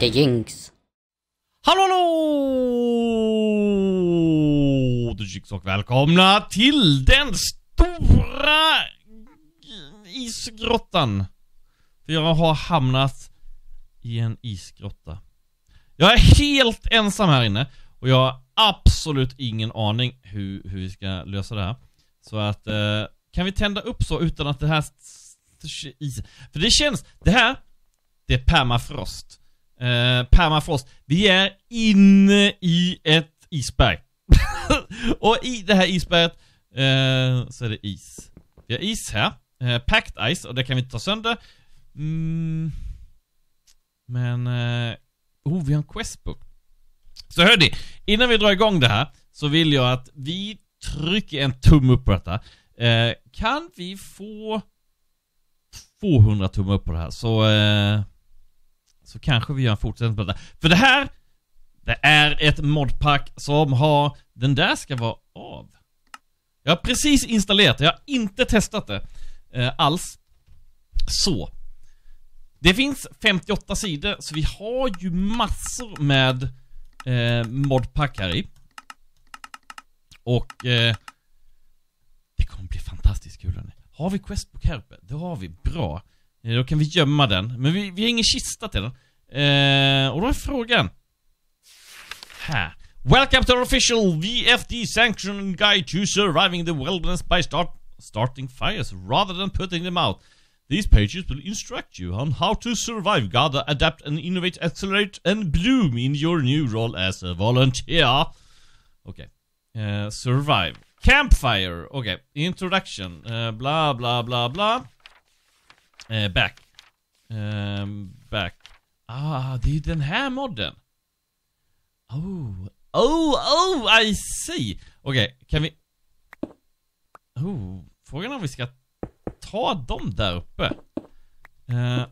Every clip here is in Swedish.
The Jinx. Hallå hallå! The Jinx och välkomna till den stora isgrottan. För jag har hamnat i en isgrotta. Jag är helt ensam här inne och jag har absolut ingen aning hur, hur vi ska lösa det här. Så att, eh, kan vi tända upp så utan att det här. För det känns, det här, det är permafrost. Eh, permafrost. Vi är inne i ett isberg. och i det här isberget eh, så är det is. Vi har is här. Eh, packed ice och det kan vi inte ta sönder. Mm, men... Eh, oh, vi har en questbook. Så hörni, innan vi drar igång det här så vill jag att vi trycker en tumme upp på detta. Eh, kan vi få 200 tummar upp på det här så... Eh, så kanske vi gör en fortsättning på detta. För det här, det är ett modpack som har, den där ska vara av. Jag har precis installerat det, jag har inte testat det eh, alls. Så. Det finns 58 sidor, så vi har ju massor med eh, modpack här i. Och eh, det kommer bli fantastiskt kul hörni. Har vi Questbook här uppe? Det har vi, bra. Eh, då kan vi gömma den. Men vi, vi har ingen kista till den. Eh, och då är frågan. Här. Welcome to our official VFD sanctioned guide to surviving the wilderness by start, starting fires rather than putting them out. These pages will instruct you on how to survive, gather, adapt and innovate, accelerate and bloom in your new role as a volunteer. Okay. Eh, survive. Campfire. Okay. Introduction. Eh, blah, blah, blah, bla. Eh, back. Um, back. Ah, det är den här modden. Oh. Oh, oh, I see. Okej, kan vi... Oh, frågan är om vi ska ta dem där uppe. Eh,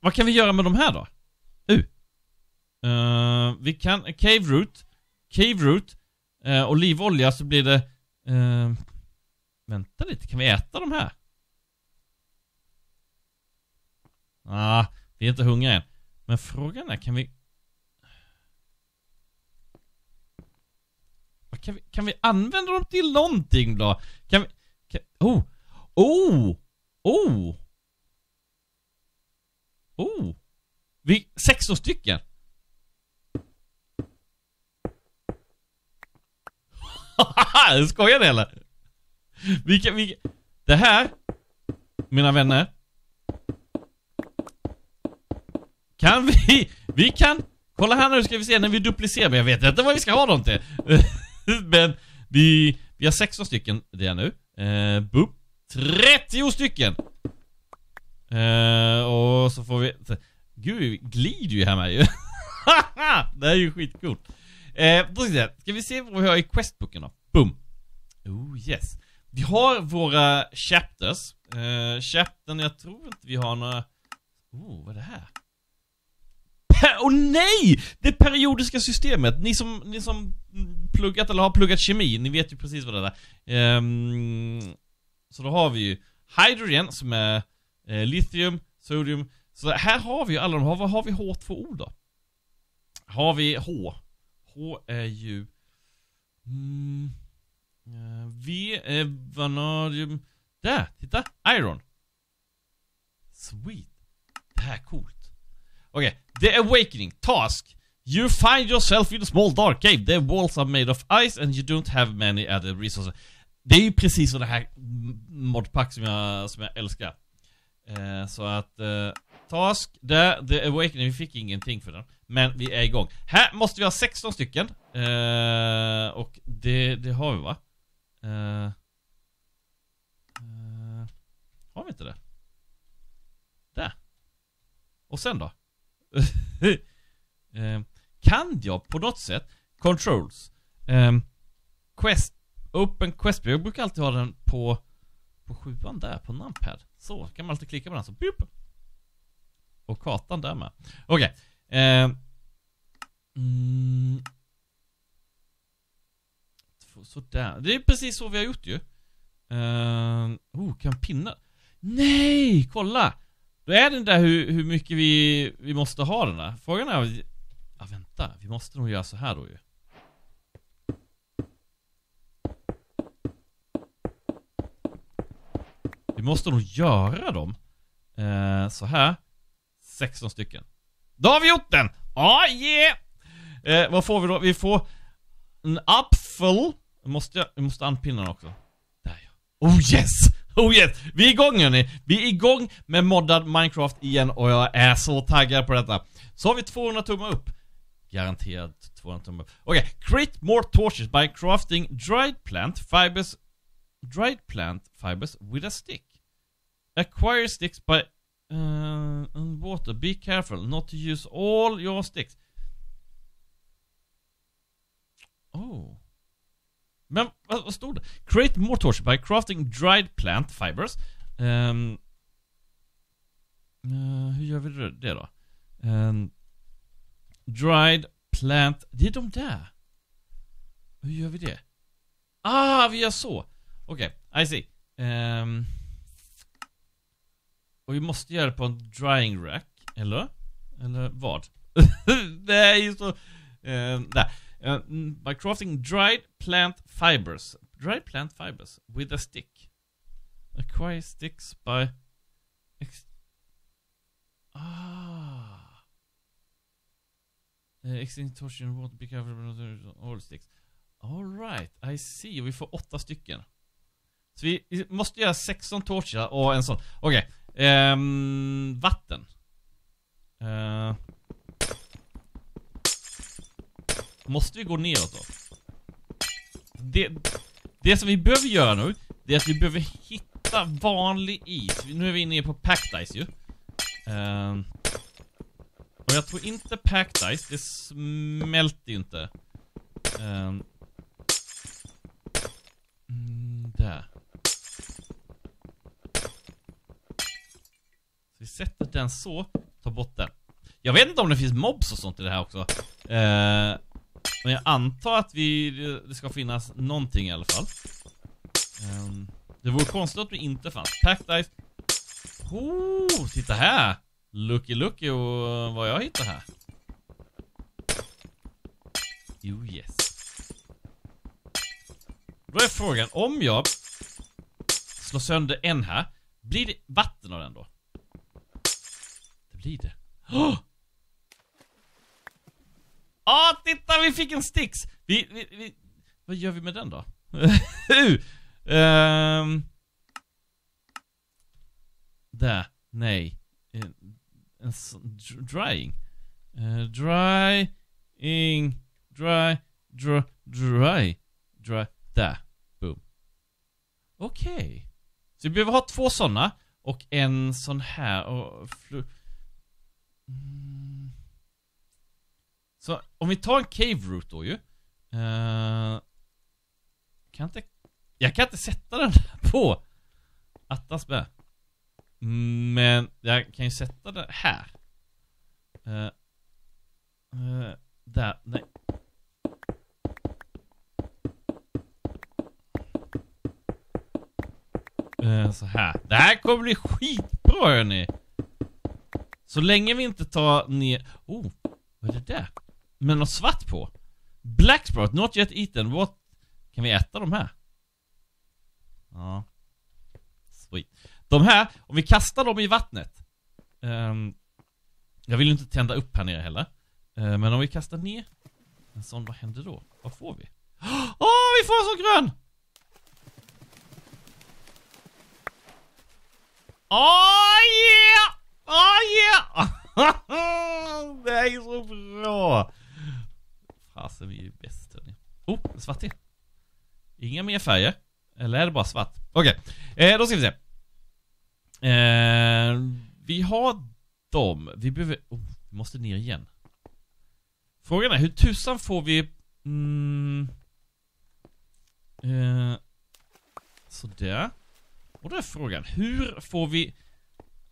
vad kan vi göra med de här då? Uh. Vi kan, cave root, cave root, uh, olivolja så blir det... Uh, vänta lite, kan vi äta de här? Ah, vi är inte hungriga än. Men frågan är, kan vi... Kan vi, kan vi använda dem till någonting då? Kan vi... Kan, oh! Oh! Oh! Oh! Vi... 16 stycken! Skojar ni eller? Vi kan, vi... Det här, mina vänner. Kan vi... Vi kan... Kolla här nu ska vi se när vi duplicerar, men jag vet inte vad vi ska ha dem till. men vi... Vi har 16 stycken det nu. Eh, boop. 30 stycken! Eh, och så får vi... Gud, vi glider ju här med ju. det här är ju skitcoolt. Eh, då ska vi se. Ska vi se vad vi har i questboken då? Boom. Oh yes. Vi har våra chapters. Eh, chaptern, jag tror inte vi har några... Oh, vad är det här? Åh oh, nej! Det periodiska systemet. Ni som, ni som pluggat eller har pluggat kemi, ni vet ju precis vad det är. Um, så då har vi ju hydrogen som är eh, lithium, sodium. Så här har vi ju alla de här. Vad har vi H2O då? Har vi H? H är ju... Mm, eh, v är vanadium. Där, titta! Iron. Sweet. Det här är coolt. Okej, okay. The Awakening, Task. You find yourself in a small dark cave. The walls are made of ice and you don't have many other resources. Det är ju precis så det här modpack som jag, som jag älskar. Eh, så att, eh, Task, där, The Awakening, vi fick ingenting för den. Men vi är igång. Här måste vi ha 16 stycken. Eh, och det, det har vi va? Eh, eh har vi inte det? Där. Och sen då? eh, kan jag på något sätt Controls eh, Quest Open Quest Jag brukar alltid ha den på På sjuan där, på numpad Så, kan man alltid klicka på den så boop. Och kartan där med Okej okay. eh, mm, Sådär, det är precis så vi har gjort ju uh, Oh, kan pinna Nej, kolla! Då är det där hur, hur mycket vi, vi måste ha den där. Frågan är... Ja, vänta. Vi måste nog göra så här då ju. Vi måste nog göra dem eh, så här 16 stycken. Då har vi gjort den! Ah yeah! Eh, vad får vi då? Vi får en apfel. Måste jag, jag måste anpinna den också. Där ja. Oh yes! Oh yes! Vi är igång hörni! Vi är igång med moddad Minecraft igen och jag är så taggad på detta. Så har vi 200 tummar upp. Garanterat 200 tummar upp. Okej, okay. Create more torches by crafting dried plant fibers dried plant fibers with a stick. Acquire sticks by uh, water. Be careful not to use all your sticks. Oh. Men vad, vad stod det? Create more torch by crafting dried plant fibers. Um, uh, hur gör vi det då? Um, dried plant... Det är de där. Hur gör vi det? Ah, vi gör så. Okej, okay, I see. Um, och vi måste göra det på en drying rack, eller? Eller vad? det är ju så... Uh, där. Uh, by crafting dried plant fibers. Dried plant fibers with a stick. Acquire sticks by... Ex ah. Eh, uh, extinction water be careful all sticks. Alright, I see. Vi får åtta stycken. Så vi, måste göra 16 torchar och en sån. Okej. Okay. Um, vatten. Uh, måste vi gå neråt då? Det, det som vi behöver göra nu, det är att vi behöver hitta vanlig is. Nu är vi inne på packed ice ju. Um, och jag tror inte packed ice, det smälter ju inte. Um, där. där. Vi sätter den så, tar bort den. Jag vet inte om det finns mobs och sånt i det här också. Eh, men jag antar att vi, det ska finnas någonting i alla fall. Um, det vore konstigt att vi inte fanns. Packed Ice. Oh, titta här! Lucky Lucky och vad jag hittar här. Oh yes. Då är frågan, om jag slår sönder en här, blir det vatten av den då? Det blir det? Oh! Ah, titta vi fick en sticks! Vi, vi, vi, vad gör vi med den då? um, där, nej. En, en drying. Uh, drying, dry, dry, dry, dry, där. Boom. Okej. Okay. Så vi behöver ha två sådana och en sån här och Mm. Så om vi tar en cave root då ju. Uh, kan inte... Jag kan inte sätta den på Attas med. Men jag kan ju sätta den här. Uh, uh, där, nej. Uh, så här. Det här kommer bli skitbra hörni. Så länge vi inte tar ner... Oh, vad är det där? Med något svart på? Blacksprout, not yet eaten. What? Kan vi äta de här? Ja. Sweet. De här, om vi kastar dem i vattnet. Um, jag vill ju inte tända upp här nere heller. Uh, men om vi kastar ner en sån, vad händer då? Vad får vi? Åh, oh, vi får en sån grön! Oh yeah! Oh yeah! det är så bra! Fasen, vi är ju bäst hörni. Oh, en svart till. Inga mer färger. Eller är det bara svart? Okej, okay. eh, då ska vi se. Eh, vi har dem. Vi behöver... Oh, vi måste ner igen. Frågan är, hur tusan får vi... Mm, eh, sådär. Och då är frågan, hur får vi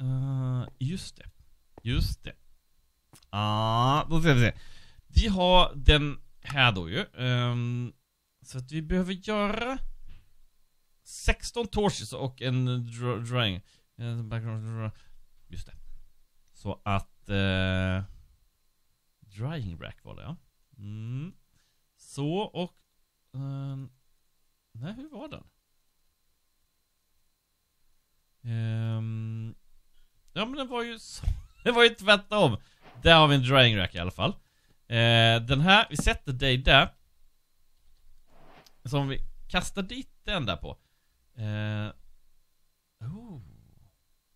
Uh, just det. Just det. Ah, då ska vi se. Vi har den här då ju. Um, så att vi behöver göra 16 torches och en drawing. Just det. Så att... Uh, drying rack var det ja. Mm. Så och... Um, nej, hur var den? Ehm, ja men den var ju så, Det var ju tvärtom. Där har vi en drying rack i alla fall. Eh, den här, vi sätter dig där. Så om vi kastar dit den där på. Eh, oh.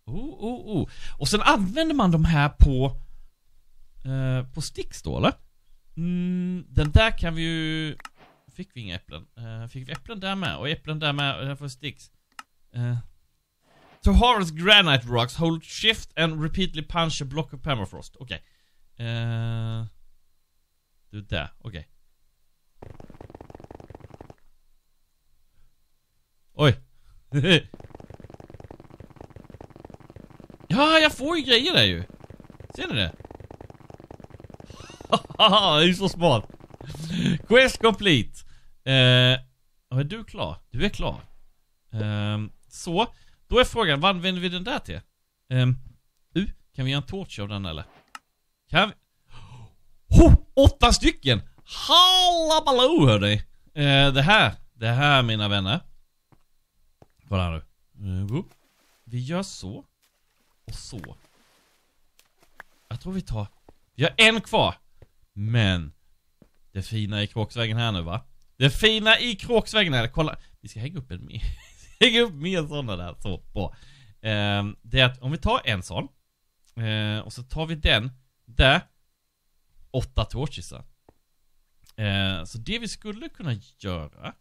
Oh, oh, oh. Och sen använder man de här på eh, På sticks då eller? Mm, den där kan vi ju Fick vi inga äpplen? Eh, fick vi äpplen där med? Och äpplen där med, eh, Och den får sticks eh. To harvest granite rocks, hold shift and repeatedly punch a block of permafrost. Okej. Okay. Eh, du där, okej. Okay. Oj. Ja, jag får ju grejer där ju. Ser ni det? Haha, det är ju så smart. Quest complete. Eh, är du klar? Du är klar. Eh, så, då är frågan, vad använder vi den där till? Eh, uh, kan vi göra en torch av den eller? Kan vi? Åtta stycken! Hallabaloo hörni! Eh, det här, det här mina vänner. Kolla nu. Eh, vi gör så. Och så. Jag tror vi tar... Vi har en kvar. Men. Det fina i kråksvägen här nu va? Det fina i kråksvägen här, kolla. Vi ska hänga upp en mer. hänga upp mer sådana där. Så, bra. Eh, det är att om vi tar en sån. Eh, och så tar vi den. Där. Åtta torchisar. Eh, så det vi skulle kunna göra.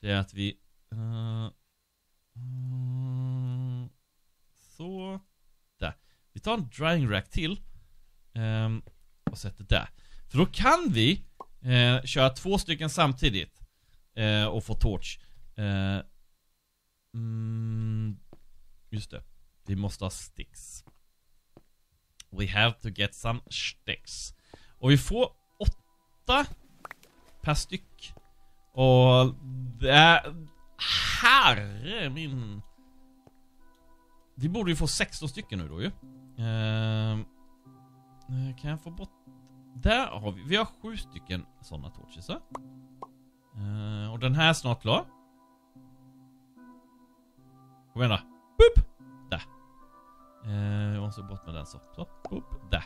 Det är att vi... Eh, mm, så. Vi tar en drying rack till Eh, och sätter där. För då kan vi eh, köra två stycken samtidigt eh, och få torch. Mm, just det. Vi måste ha sticks. We have to get some sticks. Och vi får åtta per styck. Och det är... Herre min... Vi borde ju få 16 stycken nu då ju. Eh, kan jag få bort... Där har vi, vi har sju stycken sådana torches. Uh, och den här är snart klar. Kom igen då. Boop! Där. Uh, jag måste bort med den så. Så, boop, där.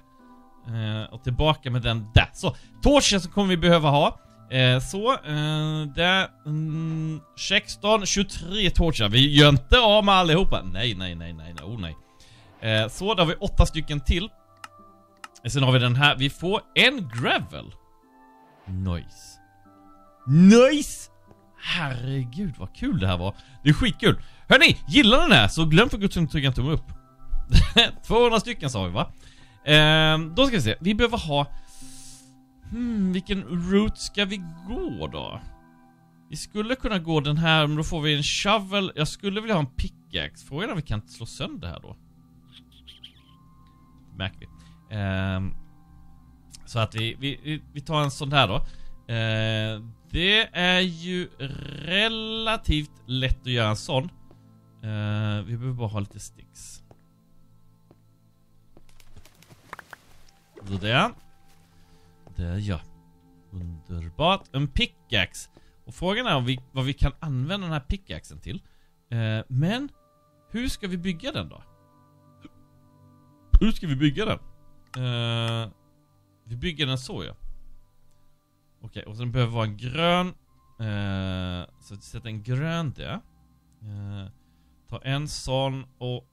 Eh, och tillbaka med den där. Så, torchen så kommer vi behöva ha. Eh, så, eh, där, Mm, 16, 23 torchar. Vi gör inte av med allihopa. Nej, nej, nej, nej, nej, oh nej. Eh, så, då har vi åtta stycken till. Eh, sen har vi den här. Vi får en gravel. Nice. Nice! Herregud vad kul det här var. Det är skitkul. Hörni, gillar ni den här så glöm för guds skull trycka en tumme upp. 200 stycken sa vi va? Eh, då ska vi se. Vi behöver ha... Hmm, vilken route ska vi gå då? Vi skulle kunna gå den här, men då får vi en shovel. Jag skulle vilja ha en pickaxe. Frågan är om vi kan slå sönder här då märker vi. Eh, så att vi, vi, vi tar en sån här då. Eh, det är ju relativt lätt att göra en sån. Eh, vi behöver bara ha lite sticks. Så det. Det ja. Underbart. En pickaxe. Och frågan är om vi, vad vi kan använda den här pickaxen till. Eh, men hur ska vi bygga den då? Hur ska vi bygga den? Eh, vi bygger den så ja. Okej, okay, och sen behöver vara en grön. Eh, så vi sätter en grön där. Uh, ta en sån och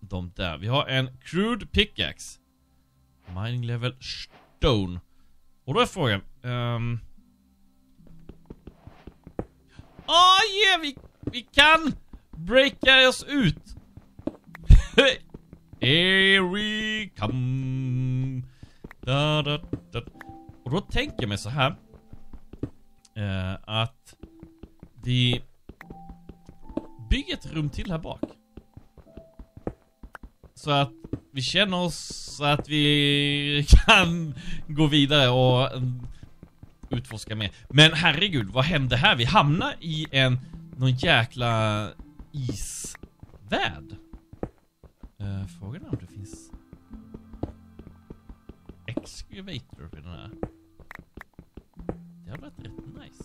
de där. Vi har en crude pickaxe. Mining level stone. Och då är frågan. Um... Oh yeah, vi, vi kan breaka oss ut. Here we come. Da, da, da. Och då tänker jag mig så här. Eh, att vi bygger ett rum till här bak. Så att vi känner oss så att vi kan gå vidare och mm, utforska mer. Men herregud, vad hände här? Vi hamnar i en någon jäkla isvärld. Uh, frågan är om det finns... excavator i den här. Det hade varit rätt nice.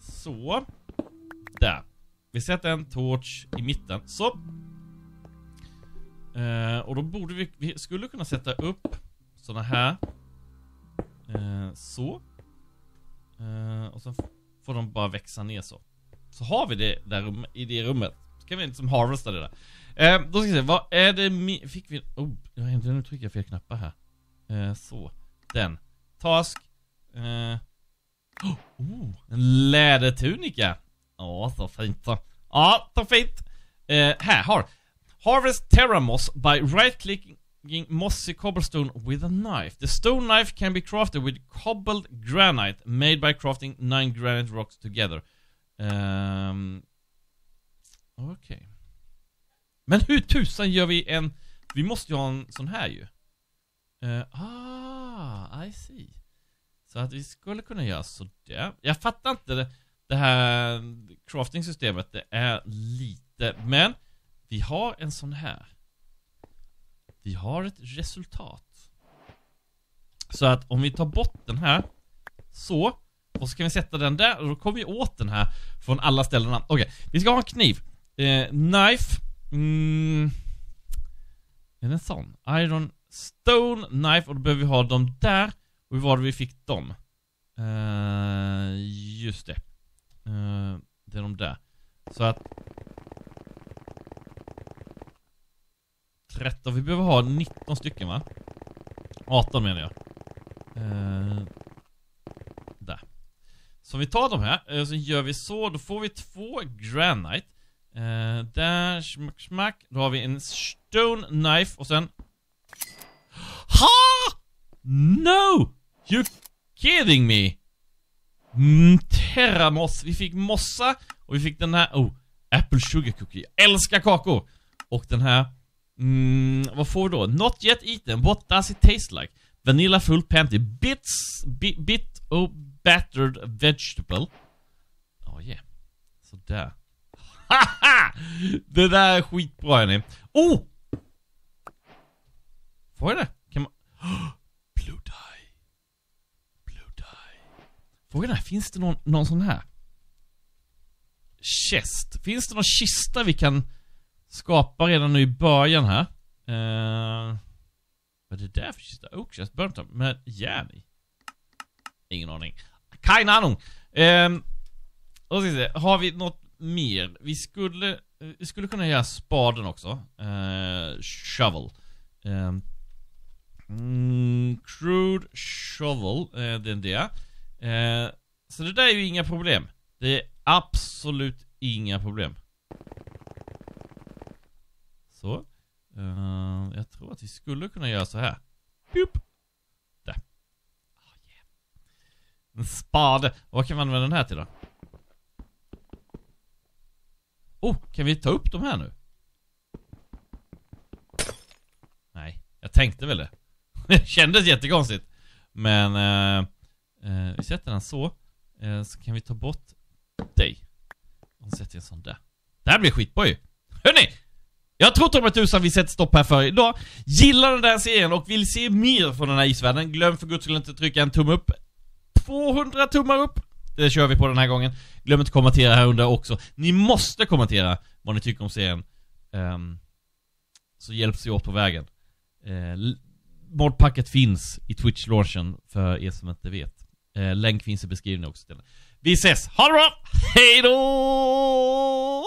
Så. Där. Vi sätter en torch i mitten. Så. Eh, och då borde vi, vi skulle kunna sätta upp sådana här. Eh, så. Eh, och sen får de bara växa ner så. Så har vi det där rum, i det rummet. Så kan vi liksom harvesta det där. Eh, då ska vi se, vad är det Fick vi... Oh, jag hämtar nu trycker jag fel knappar här. Eh, så. Den. Task. Eh, oh, oh, en lädertunika. Ja, så fint så. Ja, så fint. Eh, här har. Harvest Terramoss by right-clicking mossy cobblestone with a knife. The stone knife can be crafted with cobbled granite made by crafting nine granite rocks together. Um, Okej. Men hur tusan gör vi en... Vi måste ju ha en sån här ju. Uh, ah, I see. Så att vi skulle kunna göra sådär. Jag fattar inte det, det här crafting-systemet. Det är lite... Men vi har en sån här. Vi har ett resultat. Så att om vi tar bort den här. Så. Och så kan vi sätta den där och då kommer vi åt den här från alla ställena. Okej, vi ska ha en kniv. Eh, knife. Mm, är det en sån? Iron Stone Knife och då behöver vi ha dem där. Och hur var det vi fick dem? Eh, just det. Eh, det är de där. Så att 13, vi behöver ha 19 stycken va? 18 menar jag. Eh, där. Så vi tar de här, eh, så gör vi så, då får vi två granite. Eh, där, smack, smack. Då har vi en stone knife och sen... Ha! No! You kidding me? Mm, Terramoss. Vi fick mossa och vi fick den här, oh, apple sugar cookie. Jag älskar kakor! Och den här, mm, vad får vi då? Not yet eaten, what does it taste like? Vanilla full panty, bits, bi, bit of battered vegetable. Oh yeah. Sådär. Haha! Det där är skitbra hörni. Oh! Får jag det? Kan man... Blue dye. Blue dye. Frågan är, finns det någon, någon sån här? Chest. Finns det någon kista vi kan skapa redan nu i början här? Eh, uh, vad är det där för kista? Oakchest burnt up, med järn i? Ingen aning. Keine Ahnung. Um, ehm, och ska vi se, har vi något mer? Vi skulle, vi skulle kunna göra spaden också. Uh, shovel. Um, mm, crude shovel, eh, det är det. Eh, så det där är ju inga problem. Det är absolut inga problem. Så. Uh, jag tror att vi skulle kunna göra så här. Boop. Där. Oh, yeah. En spade. Vad kan man använda den här till då? Oh, kan vi ta upp de här nu? Nej, jag tänkte väl det. Det kändes jättekonstigt. Men, uh, uh, vi sätter den så. Så kan vi ta bort dig. Och sätter jag en sån där. Det här blir skitbra ju. Hörni! Jag tror Tommy Tusan vi sätter stopp här för idag. Gillar den där serien och vill se mer från den här isvärlden, glöm för guds skull inte trycka en tumme upp. 200 tummar upp! Det kör vi på den här gången. Glöm inte kommentera här under också. Ni måste kommentera vad ni tycker om serien. Um, så hjälps vi åt på vägen. Uh, Modpacket finns i Twitch-launchen för er som inte vet. Uh, länk finns i beskrivningen också. Vi ses! Ha det bra! Hejdå!